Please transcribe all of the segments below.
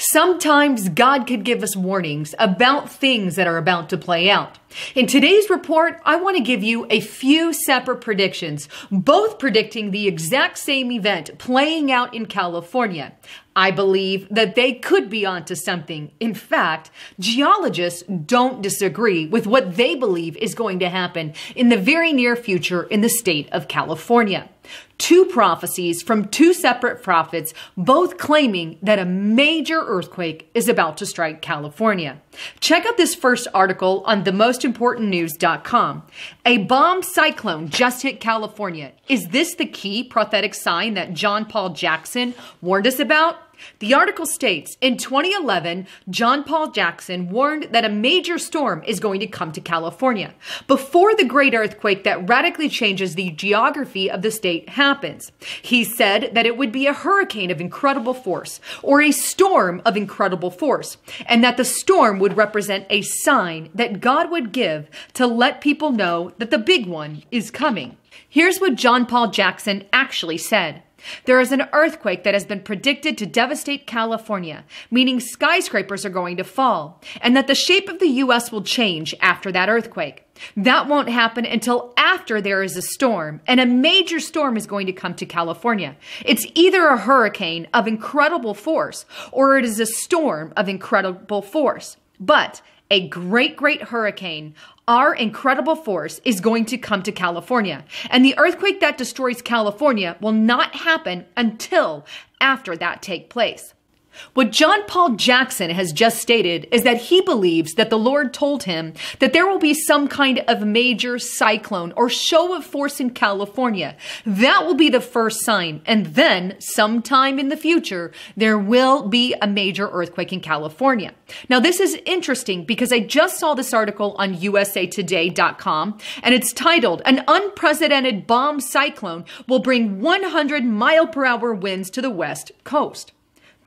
Sometimes God could give us warnings about things that are about to play out. In today's report, I want to give you a few separate predictions, both predicting the exact same event playing out in California. I believe that they could be onto something. In fact, geologists don't disagree with what they believe is going to happen in the very near future in the state of California. Two prophecies from two separate prophets, both claiming that a major earthquake is about to strike California. Check out this first article on themostimportantnews.com. A bomb cyclone just hit California. Is this the key prophetic sign that John Paul Jackson warned us about? The article states in 2011, John Paul Jackson warned that a major storm is going to come to California before the great earthquake that radically changes the geography of the state happens. He said that it would be a hurricane of incredible force or a storm of incredible force, and that the storm would represent a sign that God would give to let people know that the big one is coming. Here's what John Paul Jackson actually said. There is an earthquake that has been predicted to devastate California, meaning skyscrapers are going to fall, and that the shape of the U.S. will change after that earthquake. That won't happen until after there is a storm, and a major storm is going to come to California. It's either a hurricane of incredible force or it is a storm of incredible force. But a great, great hurricane, our incredible force is going to come to California. And the earthquake that destroys California will not happen until after that take place. What John Paul Jackson has just stated is that he believes that the Lord told him that there will be some kind of major cyclone or show of force in California. That will be the first sign. And then, sometime in the future, there will be a major earthquake in California. Now, this is interesting because I just saw this article on usatoday.com and it's titled, An Unprecedented Bomb Cyclone Will Bring 100 Mile Per Hour Winds to the West Coast.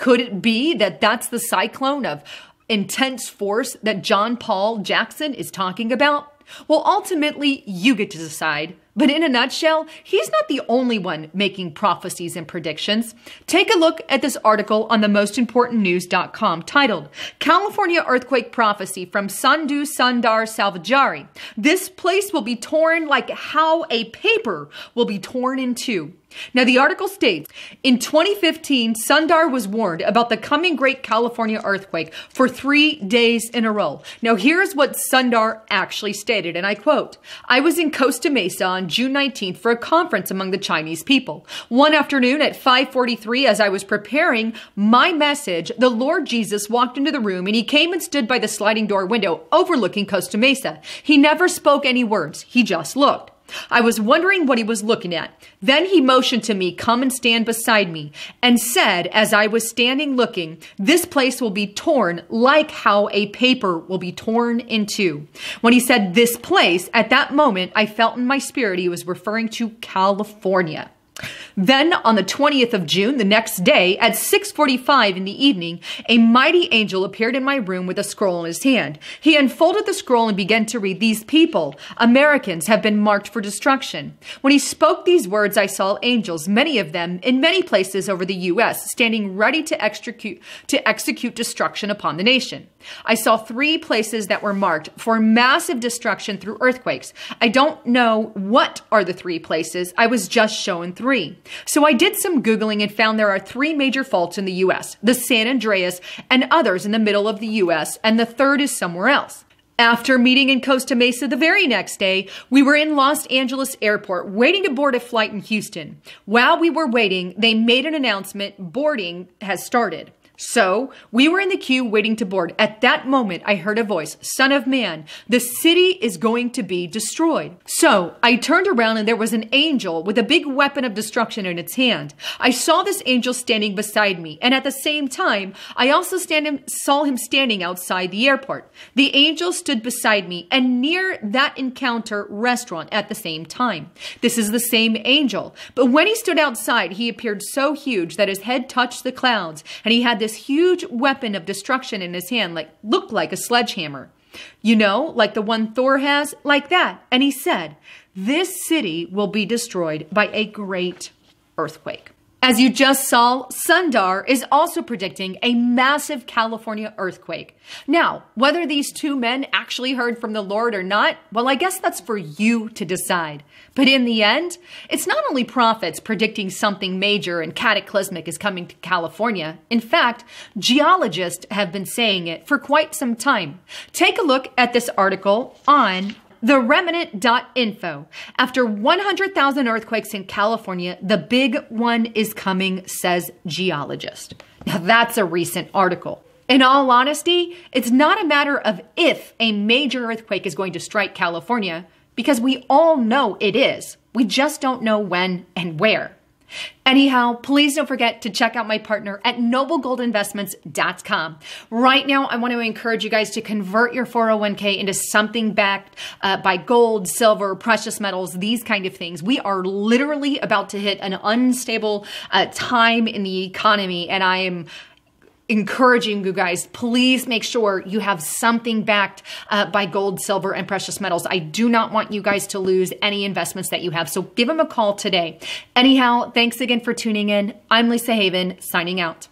Could it be that that's the cyclone of intense force that John Paul Jackson is talking about? Well, ultimately, you get to decide. But in a nutshell, he's not the only one making prophecies and predictions. Take a look at this article on themostimportantnews.com titled California Earthquake Prophecy from Sadhu Sundar Selvaraj. This place will be torn like how a paper will be torn in two. Now, the article states in 2015, Sundar was warned about the coming Great California earthquake for three days in a row. Now, here's what Sundar actually stated, and I quote I was in Costa Mesa on June 19th for a conference among the Chinese people. One afternoon at 5:43 as I was preparing my message, the Lord Jesus walked into the room and he came and stood by the sliding door window overlooking Costa Mesa. He never spoke any words. He just looked. I was wondering what he was looking at. Then he motioned to me, come and stand beside me, and said, as I was standing looking, this place will be torn like how a paper will be torn in two. When he said this place, at that moment, I felt in my spirit he was referring to California. Then on the 20th of June, the next day, at 6:45 in the evening, a mighty angel appeared in my room with a scroll in his hand. He unfolded the scroll and began to read, "These people, Americans, have been marked for destruction." When he spoke these words, I saw angels, many of them in many places over the US, standing ready to execute to execute destruction upon the nation. I saw three places that were marked for massive destruction through earthquakes. I don't know what are the three places. I was just shown three. So I did some Googling and found there are three major faults in the US the San Andreas and others in the middle of the US, and the third is somewhere else. After meeting in Costa Mesa the very next day, we were in Los Angeles Airport waiting to board a flight in Houston. While we were waiting, they made an announcement boarding has started. So we were in the queue waiting to board. At that moment, I heard a voice, Son of man, the city is going to be destroyed. So I turned around and there was an angel with a big weapon of destruction in its hand. I saw this angel standing beside me. And at the same time, I also stand, saw him standing outside the airport. The angel stood beside me and near that encounter restaurant at the same time. This is the same angel. But when he stood outside, he appeared so huge that his head touched the clouds and he had this this huge weapon of destruction in his hand, like looked like a sledgehammer. You know, like the one Thor has, like that. And he said, This city will be destroyed by a great earthquake. As you just saw, Sundar is also predicting a massive California earthquake. Now, whether these two men actually heard from the Lord or not, well, I guess that's for you to decide. But in the end, it's not only prophets predicting something major and cataclysmic is coming to California. In fact, geologists have been saying it for quite some time. Take a look at this article on TheRemnant.info. After 100,000 earthquakes in California, the big one is coming, says geologist. Now, that's a recent article. In all honesty, it's not a matter of if a major earthquake is going to strike California, because we all know it is. We just don't know when and where. Anyhow, please don't forget to check out my partner at noblegoldinvestments.com. Right now, I want to encourage you guys to convert your 401k into something backed uh, by gold, silver, precious metals, these kind of things. We are literally about to hit an unstable uh, time in the economy, and I am encouraging you guys, please make sure you have something backed uh, by gold, silver, and precious metals. I do not want you guys to lose any investments that you have. So give them a call today. Anyhow, thanks again for tuning in. I'm Lisa Haven, signing out.